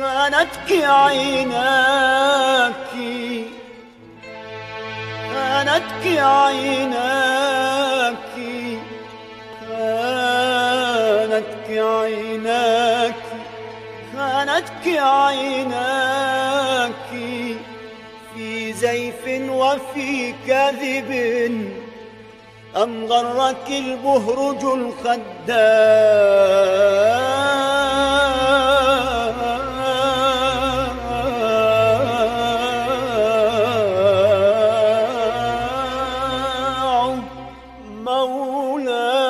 خانتك عيناك خانتك عيناك خانتك عيناك خانتك عيناك في زيف وفي كذب أم غرك البهرج الخدام؟ مولاي.